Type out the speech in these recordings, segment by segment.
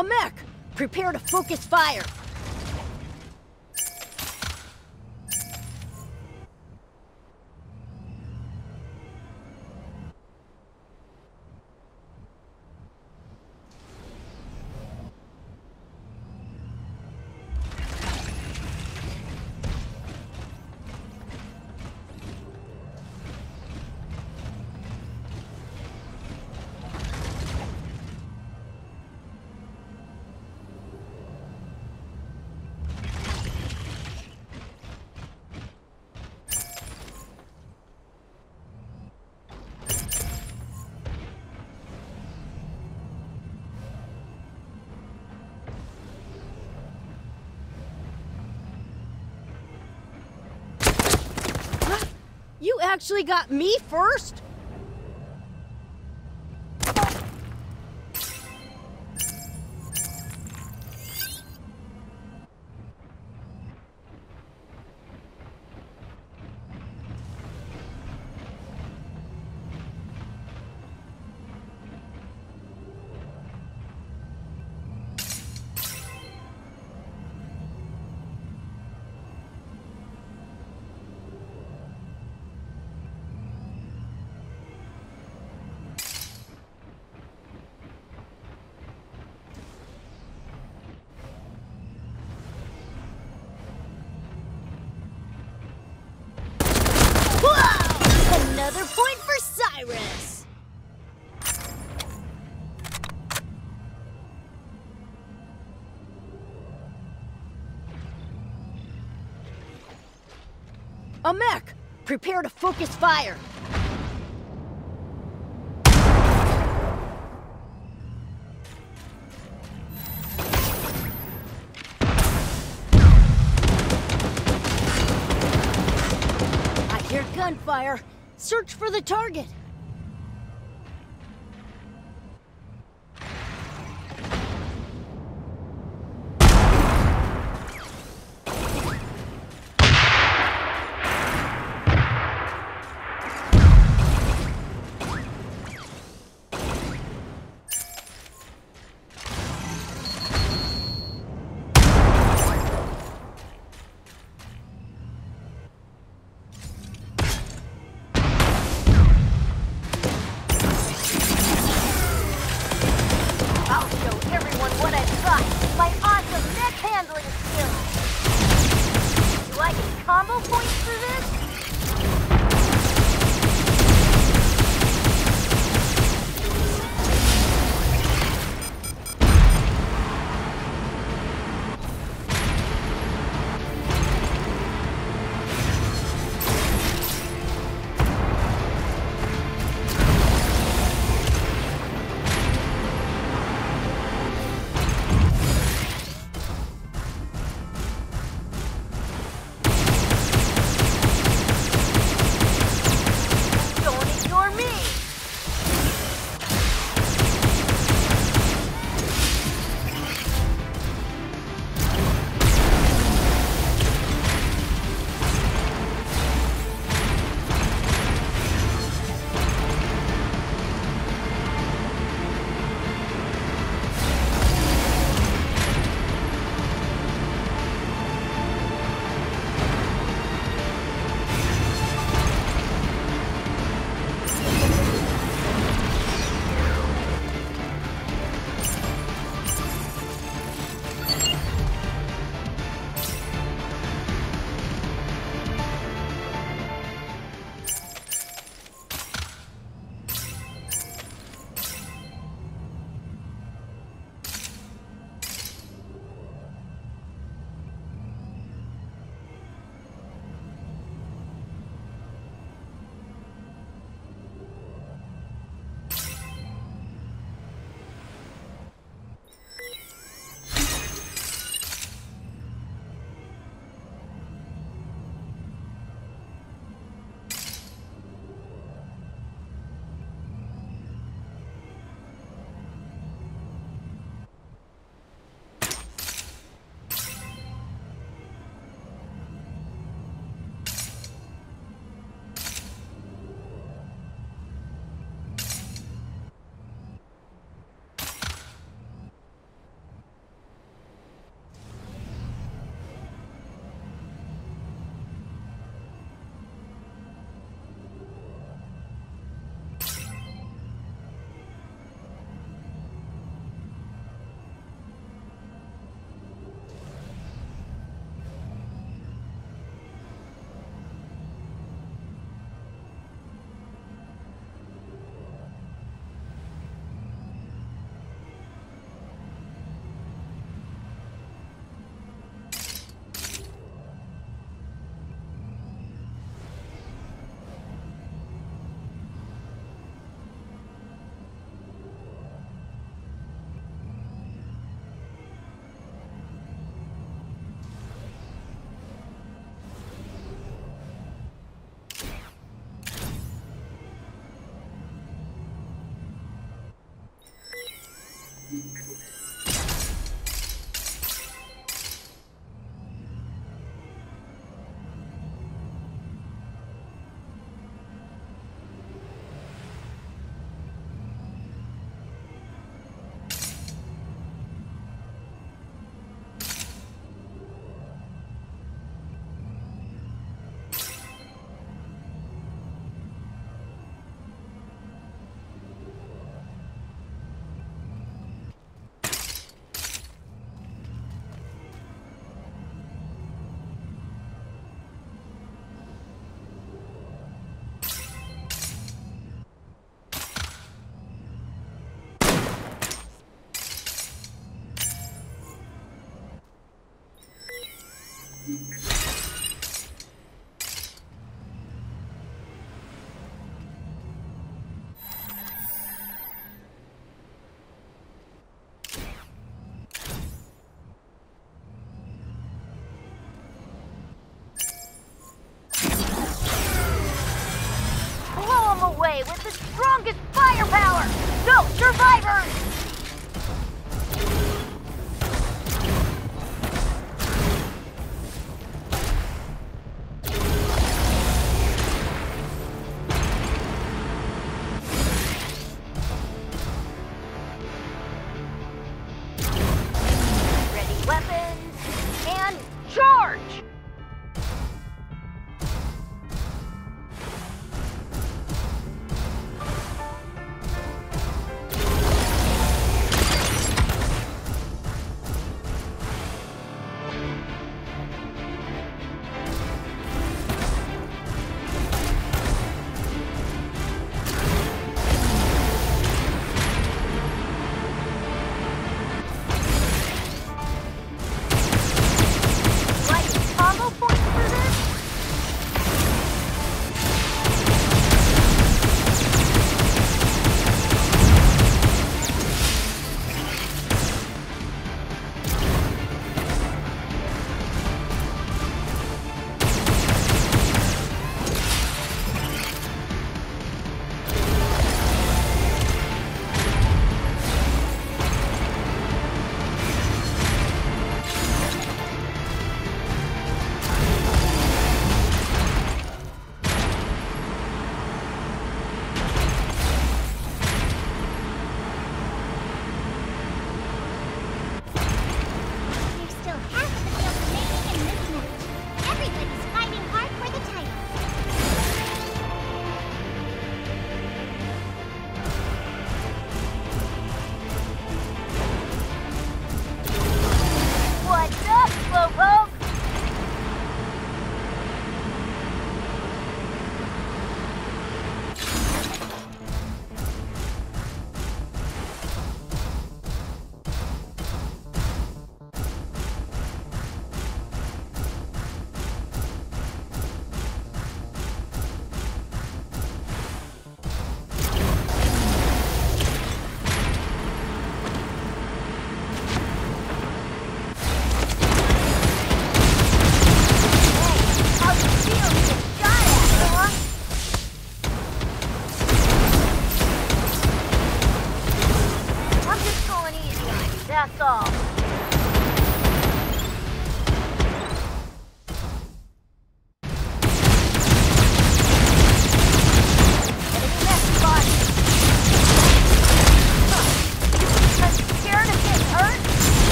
A mech! Prepare to focus fire! Actually got me first? A mech! Prepare to focus fire! I hear gunfire. Search for the target.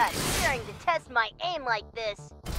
Guts daring to test my aim like this.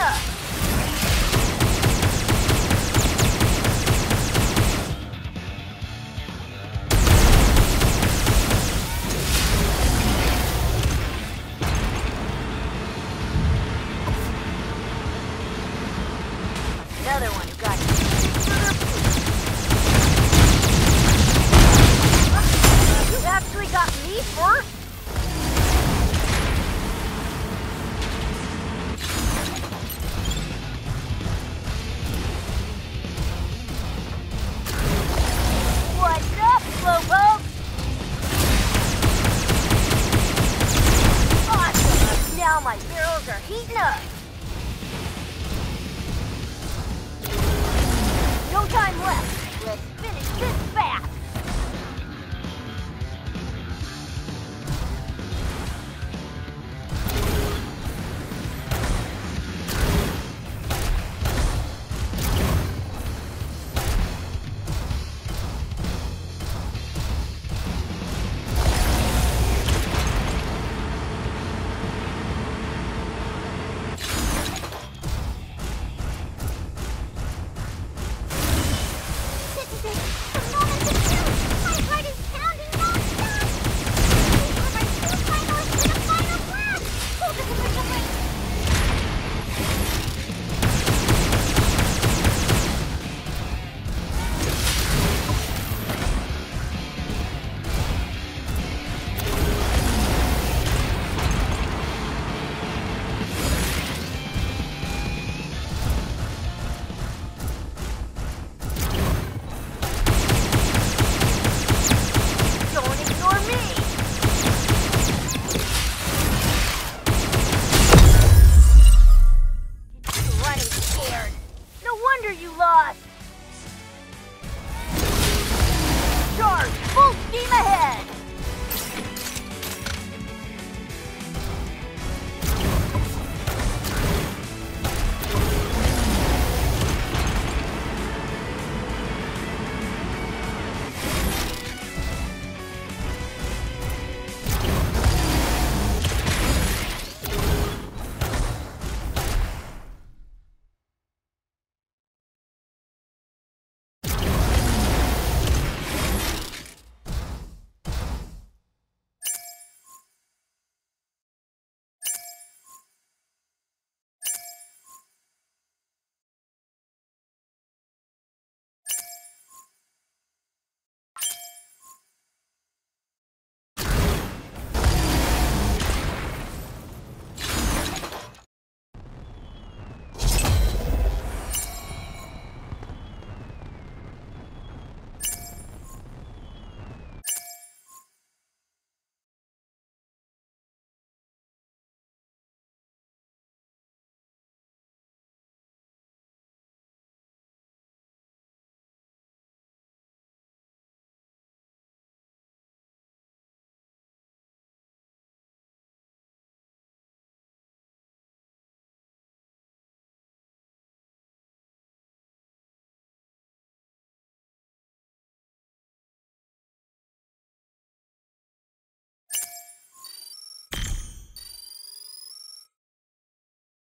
Are